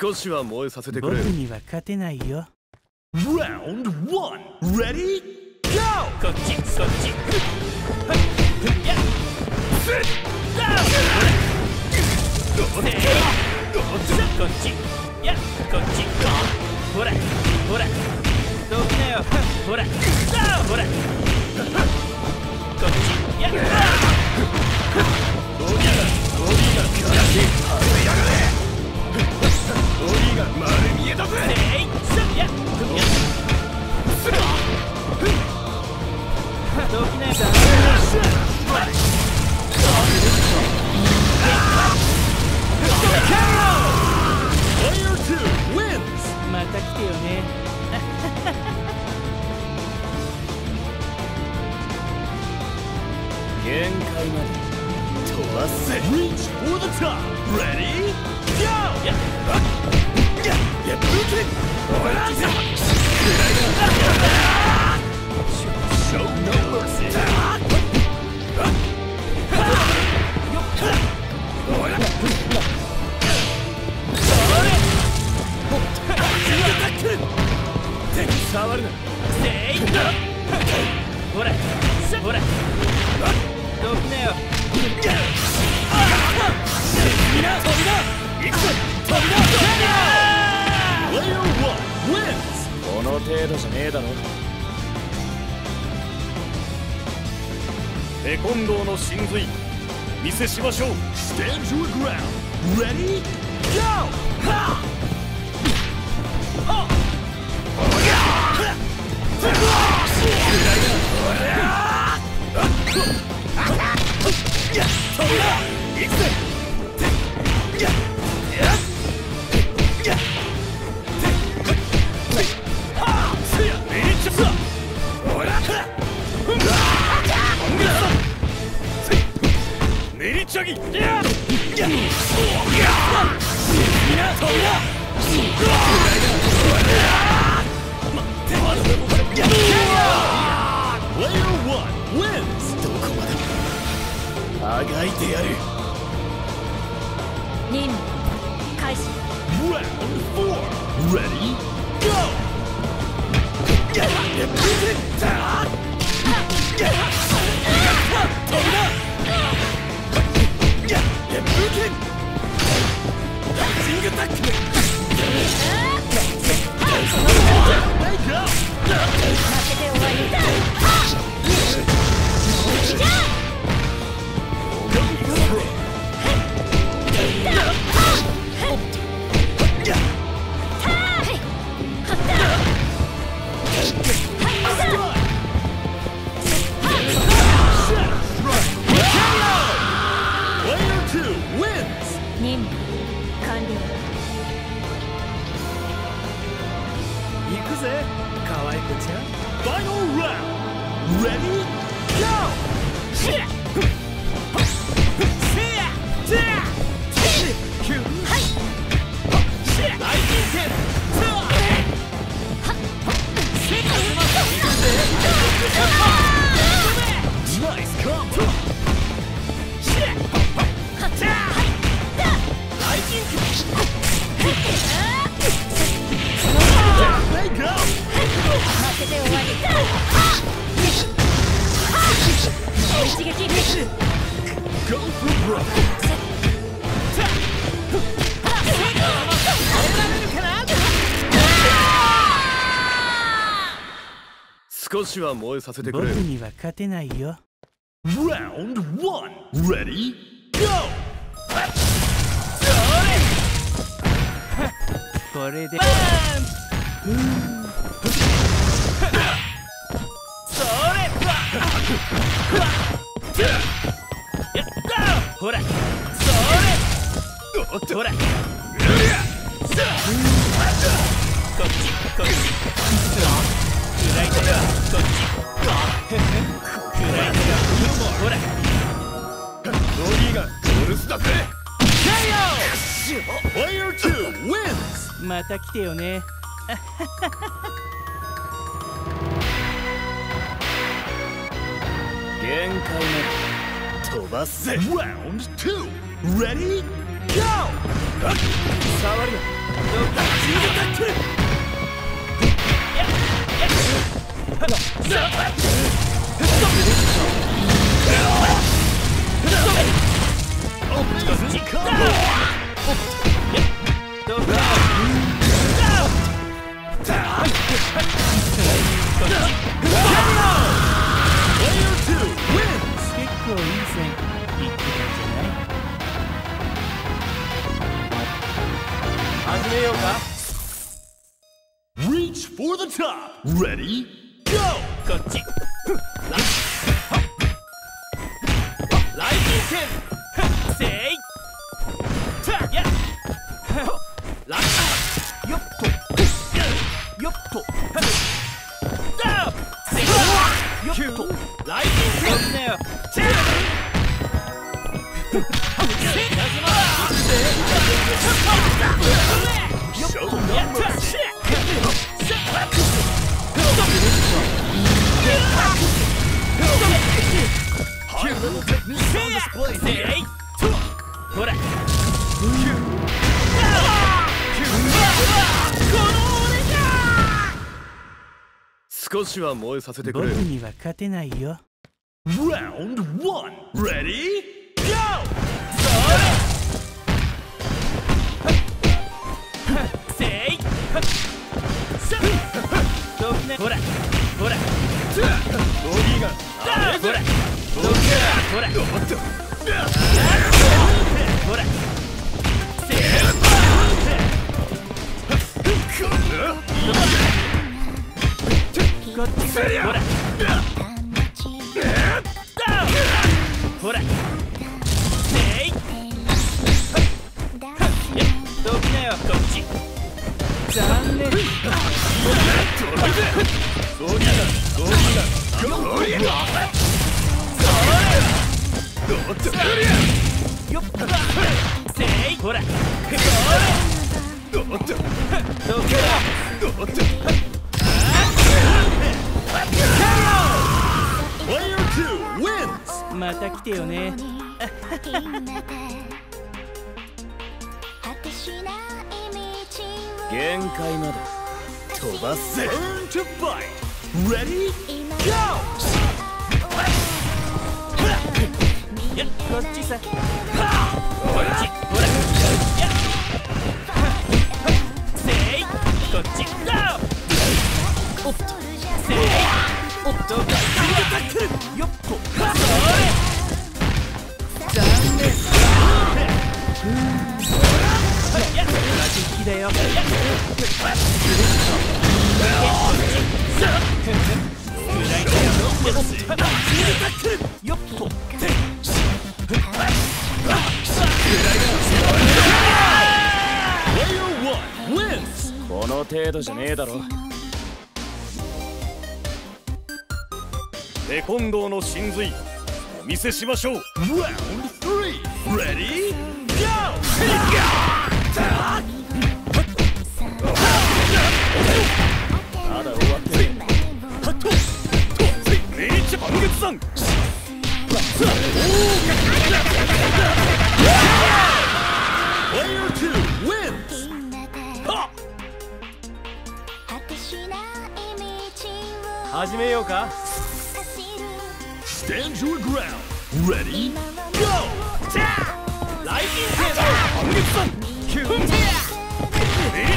少しは燃えさせてくれ。僕には勝てないよ。Round 1 Ready? Go! こっちそっち。やっこっちやこっちほらほらどきなよほらほらこっちやっが丸見えだぜえいややどきなよまた来てよね。限界まで飛ばせ Reach for the top Ready 触るなせいほらほらどきなよみんな飛びだ行くぞ飛びだこの程度じゃねえだろ。テコンドーの真髄見せしましょう。Stand to ッハッハッハッハッハッハあがいてやる任務開始 Round 4 Ready Go! Go! 負行くぜ可愛い子ちゃ。んファイナルラウンドレディーゴー一撃 Go for broke 少しは燃えさせてく僕れには勝てないよ Round 1 Ready? Go! これでほ れ。ほらこっちこっち暗いからこっち暗いからほらボディがお留守だぜ Player 2 wins! また来てよね限界まで飛ばせ Round 2 Ready? Go! 触るな。始めようか。Reach for the top. Ready? Go! こっち。ライジン剣せい。たやラッよっと。よっと。ダーせいよっと。ライよ少しは燃えさせてく僕れには勝てないよ Round one. Ready? Go! ほら。ほら。こっちほら。ほら。せいどきなよこっち残念ボディがボディがよっせいほらおっとどきなおっと Player two wins. また来てよね限界まで飛ばせ Turn to fight. Ready? いこっこっちほらやせいこっちダウおっとせいおっとよっとそれ残念や同じ気だよよっと。の程度じゃねえだろテコンドーの真髄お見せしましょう Round three. Ready? Go! まだ終わってねはっととメリッチ満月山 Player two wins. 始めようか Stand your ground. Ready? Go! ライジン剣満月山キュンメリッ